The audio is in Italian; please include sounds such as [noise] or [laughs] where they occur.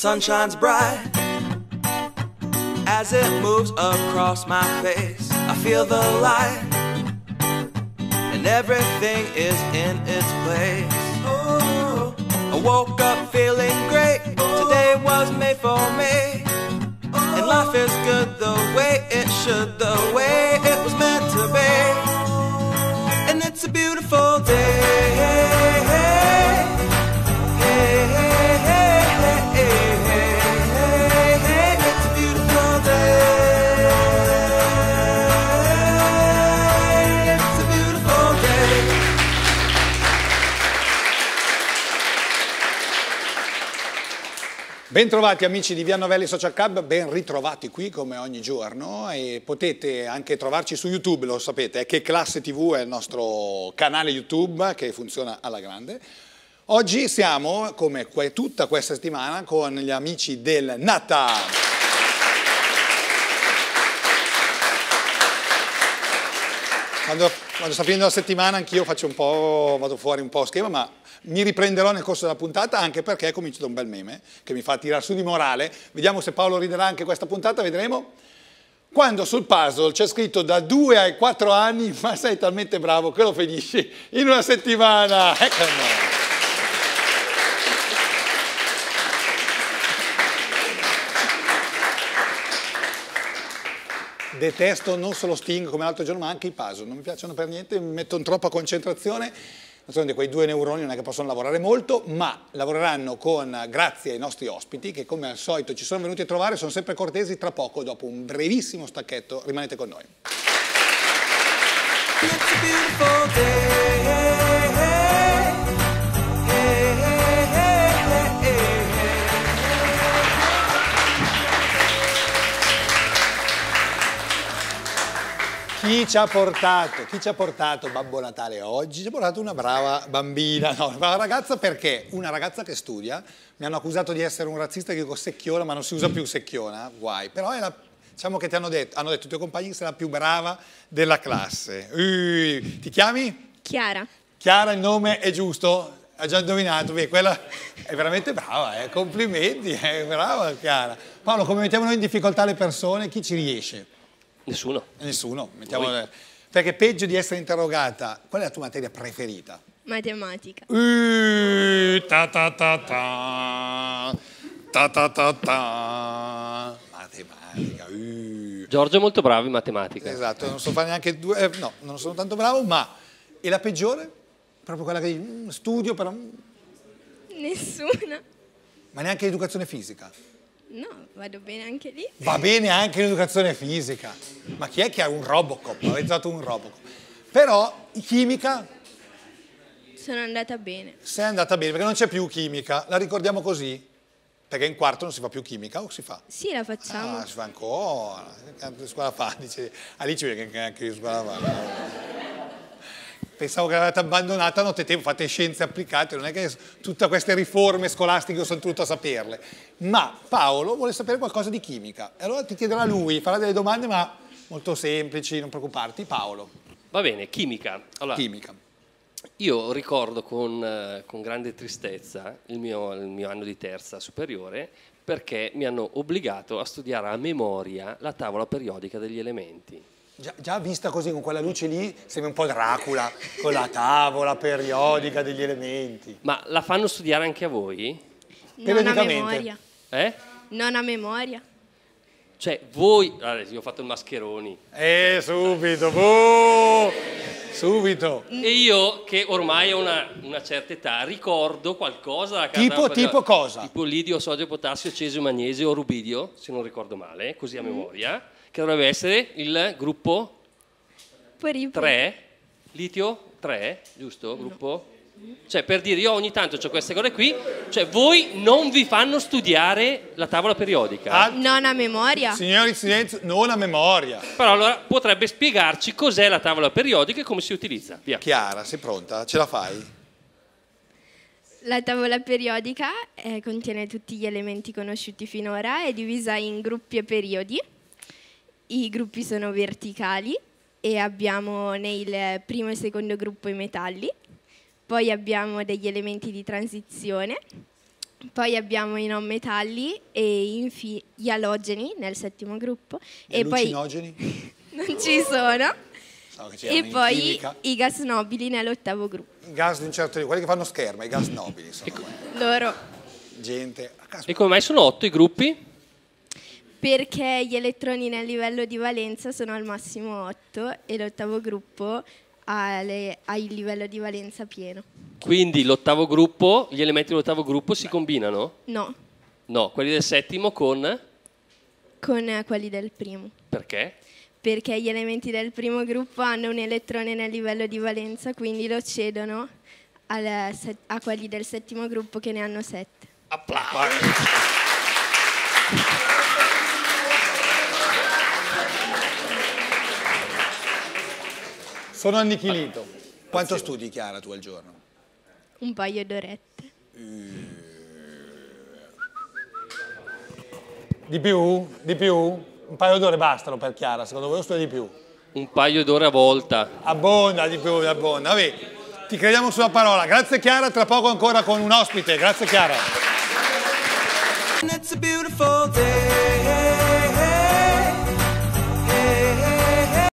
sun shines bright as it moves across my face. I feel the light, and everything is in its place. I woke up feeling great. Today was made for me, and life is good the way it should, the way Bentrovati amici di Via Novelli Social Club, ben ritrovati qui come ogni giorno e potete anche trovarci su YouTube, lo sapete, eh, che Classe TV è il nostro canale YouTube che funziona alla grande. Oggi siamo, come tutta questa settimana, con gli amici del Nata. Quando, quando sta finendo la settimana anch'io faccio un po', vado fuori un po' schema, ma mi riprenderò nel corso della puntata anche perché comincio da un bel meme che mi fa tirare su di morale. Vediamo se Paolo riderà anche questa puntata, vedremo. Quando sul puzzle c'è scritto da 2 ai 4 anni, [laughs] ma sei talmente bravo che lo finisci in una settimana. Ecco. Detesto non solo Sting come l'altro giorno, ma anche i puzzle. Non mi piacciono per niente, mi mettono troppa concentrazione. Naturalmente quei due neuroni non è che possono lavorare molto, ma lavoreranno con, grazie ai nostri ospiti, che come al solito ci sono venuti a trovare, sono sempre cortesi, tra poco, dopo un brevissimo stacchetto, rimanete con noi. Chi ci ha portato, chi ci ha portato Babbo Natale oggi? Ci ha portato una brava bambina, no, una brava ragazza perché una ragazza che studia, mi hanno accusato di essere un razzista che dico secchiona, ma non si usa più secchiona, guai, però è la, diciamo che ti hanno detto, hanno detto i tuoi compagni che sei la più brava della classe. Uh, ti chiami? Chiara. Chiara, il nome è giusto? Ha già indovinato, Beh, quella è veramente brava, eh. complimenti, è brava Chiara. Paolo, come mettiamo noi in difficoltà le persone, chi ci riesce? Nessuno. Nessuno, mettiamo... Perché peggio di essere interrogata, qual è la tua materia preferita? Matematica. Uh, ta ta ta ta, ta ta ta ta. Matematica, uh. Giorgio è molto bravo in matematica. Esatto, non so fare neanche due, eh, no, non sono tanto bravo, ma... E la peggiore? Proprio quella che mm, studio, però... mm, Nessuna. Ma neanche educazione fisica. No, vado bene anche lì. Va bene anche l'educazione fisica. Ma chi è che ha un Robocop? Avete dato un Robocop. Però chimica Sono andata bene. se è andata bene, perché non c'è più chimica. La ricordiamo così? Perché in quarto non si fa più chimica o si fa? Sì, la facciamo. Ah, si fa ancora. Che scuola fa? Dice, Alice vede che anche di scuola fa. Pensavo che l'avete abbandonata notte tempo, fate scienze applicate, non è che tutte queste riforme scolastiche sono tutto a saperle. Ma Paolo vuole sapere qualcosa di chimica. E allora ti chiederà lui, farà delle domande ma molto semplici, non preoccuparti. Paolo, Va bene, chimica. Allora, chimica. io ricordo con, eh, con grande tristezza il mio, il mio anno di terza superiore perché mi hanno obbligato a studiare a memoria la tavola periodica degli elementi. Già, già vista così con quella luce lì sembra un po' Dracula, con la tavola periodica degli elementi. Ma la fanno studiare anche a voi? Non a memoria. Eh? Non a memoria. Cioè, voi... Allora, io ho fatto il mascheroni. Eh, subito, boh, subito. E io, che ormai ho una, una certa età, ricordo qualcosa della Tipo- tipo cosa? Tipo lidio, sodio, potassio, cesio, magnesio o rubidio, se non ricordo male, così a memoria, che dovrebbe essere il gruppo Poi ripeto. 3, litio 3, giusto? Gruppo? Cioè, per dire, io ogni tanto ho queste cose qui, cioè voi non vi fanno studiare la tavola periodica. Ah, Non a memoria. signori, silenzio, non a memoria. Però allora potrebbe spiegarci cos'è la tavola periodica e come si utilizza. Via. Chiara, sei pronta? Ce la fai? La tavola periodica eh, contiene tutti gli elementi conosciuti finora, è divisa in gruppi e periodi. I gruppi sono verticali e abbiamo nel primo e secondo gruppo i metalli, poi abbiamo degli elementi di transizione Poi abbiamo i non metalli e infi- gli alogeni nel settimo gruppo. Gli e poi [laughs] non ci sono. E poi chimica. i gas nobili nell'ottavo gruppo. I gas di un certo tipo, quelli che fanno scherma, i gas nobili, sono Ecco. Loro gente. a caso- E come mai sono otto i gruppi? perché gli elettroni nel livello di valenza sono al massimo 8 e l'ottavo gruppo ha, le- ha il livello di valenza pieno. Quindi l'ottavo gruppo, gli elementi dell'ottavo gruppo si combinano? No, No, quelli del settimo con... con eh, quelli del primo. Perché? Perché gli elementi del primo gruppo hanno un elettrone nel livello di valenza, quindi lo cedono al a quelli del settimo gruppo che ne hanno 7. Sono annichilito. Quanto studi, Chiara, tu al giorno? Un paio d'orette. Di più? Di più? Un paio d'ore bastano per Chiara, secondo voi o studi di più? Un paio d'ore a volta. Abbonda di più, abbonda. Vabbè, ti crediamo sulla parola. Grazie Chiara, tra poco ancora con un ospite. Grazie Chiara.